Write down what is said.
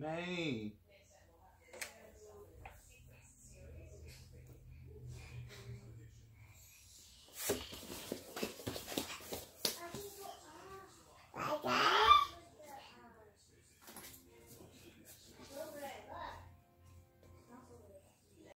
Name.